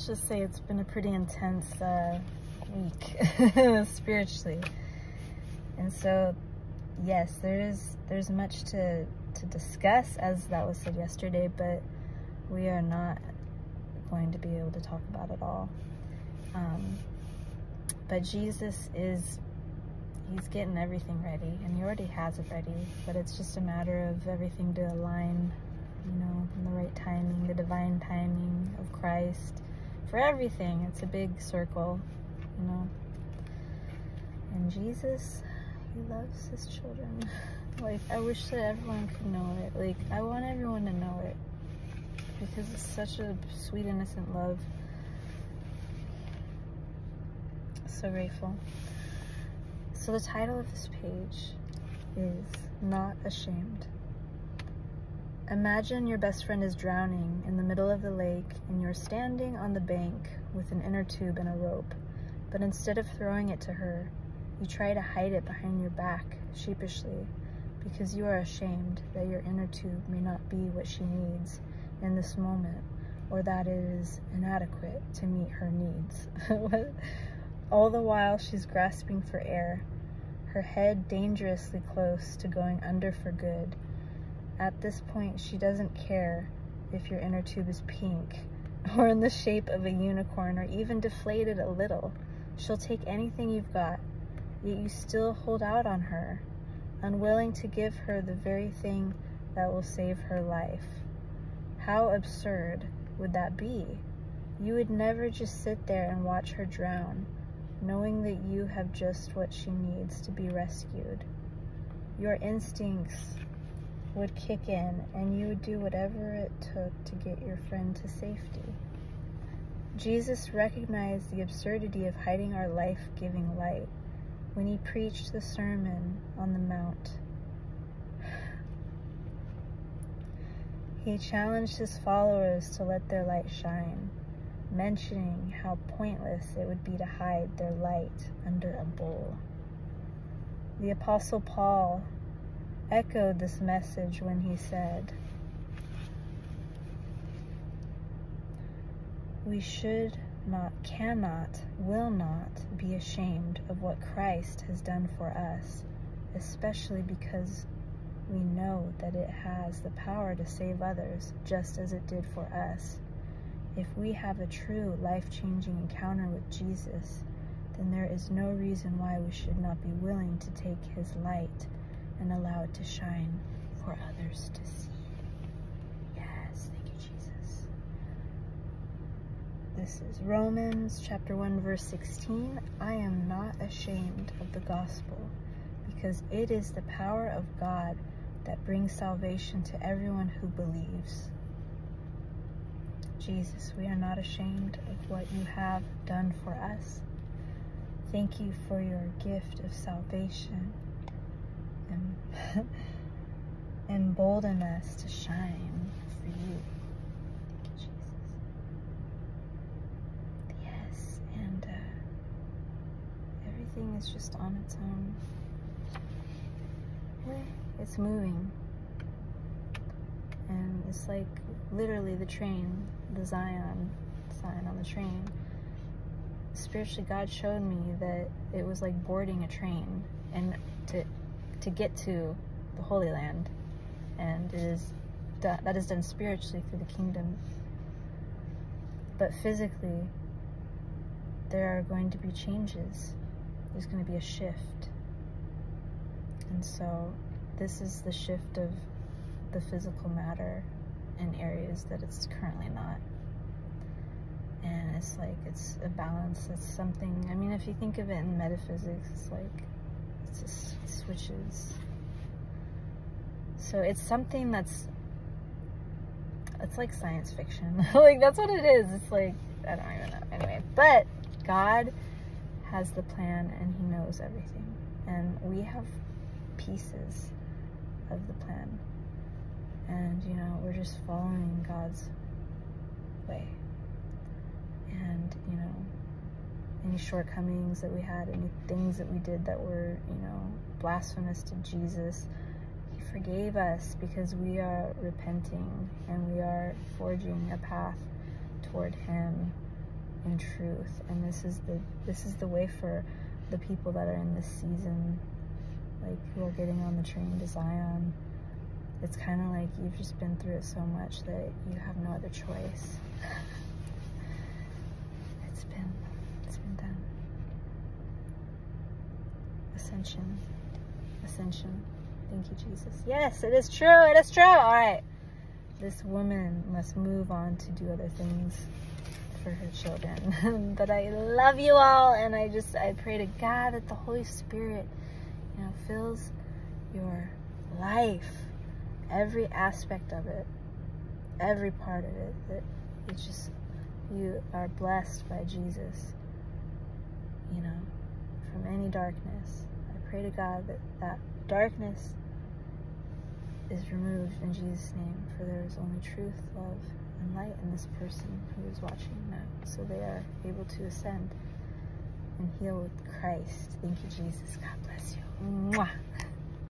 let's just say it's been a pretty intense uh, week spiritually. And so, yes, there is there's much to to discuss, as that was said yesterday, but we are not going to be able to talk about it all. Um, but Jesus is he's getting everything ready, and he already has it ready. But it's just a matter of everything to align, you know, in the right timing, the divine timing of Christ for everything. It's a big circle, you know. And Jesus, he loves his children. Like, I wish that everyone could know it. Like, I want everyone to know it because it's such a sweet, innocent love. So grateful. So, the title of this page is Not Ashamed. Imagine your best friend is drowning in the middle of the lake and you're standing on the bank with an inner tube and a rope. But instead of throwing it to her, you try to hide it behind your back sheepishly because you are ashamed that your inner tube may not be what she needs in this moment or that it is inadequate to meet her needs. All the while she's grasping for air, her head dangerously close to going under for good. At this point, she doesn't care if your inner tube is pink or in the shape of a unicorn or even deflated a little. She'll take anything you've got, yet you still hold out on her, unwilling to give her the very thing that will save her life. How absurd would that be? You would never just sit there and watch her drown, knowing that you have just what she needs to be rescued. Your instincts would kick in and you would do whatever it took to get your friend to safety. Jesus recognized the absurdity of hiding our life giving light when he preached the Sermon on the Mount. He challenged his followers to let their light shine, mentioning how pointless it would be to hide their light under a bowl. The Apostle Paul echoed this message when he said, We should not, cannot, will not be ashamed of what Christ has done for us, especially because we know that it has the power to save others just as it did for us. If we have a true life changing encounter with Jesus, then there is no reason why we should not be willing to take his light and allow it to shine for others to see. Yes, thank you, Jesus. This is Romans chapter 1, verse 16. I am not ashamed of the gospel because it is the power of God that brings salvation to everyone who believes. Jesus, we are not ashamed of what you have done for us. Thank you for your gift of salvation and embolden us to shine for you, Jesus. Yes, and uh, everything is just on its own. It's moving. And it's like literally the train, the Zion sign on the train. Spiritually, God showed me that it was like boarding a train and to to get to the Holy Land, and is that is done spiritually through the kingdom. But physically, there are going to be changes. There's going to be a shift, and so this is the shift of the physical matter in areas that it's currently not. And it's like, it's a balance. It's something, I mean, if you think of it in metaphysics, it's like, switches. So it's something that's, it's like science fiction. like, that's what it is. It's like, I don't even know. Anyway, but God has the plan and He knows everything. And we have pieces of the plan. And, you know, we're just following God's way. And, you know, any shortcomings that we had, any things that we did that were, you know, blasphemous to Jesus, He forgave us because we are repenting and we are forging a path toward Him in truth. And this is the this is the way for the people that are in this season, like who are getting on the train to Zion. It's kind of like you've just been through it so much that you have no other choice. It's been Ascension. Ascension. Thank you, Jesus. Yes, it is true. It is true. All right. This woman must move on to do other things for her children. but I love you all, and I just I pray to God that the Holy Spirit, you know, fills your life, every aspect of it, every part of it. That it's just you are blessed by Jesus. You know, from any darkness. I pray to God that that darkness is removed in Jesus' name, for there is only truth, love, and light in this person who is watching now, so they are able to ascend and heal with Christ. Thank you, Jesus. God bless you. Mwah.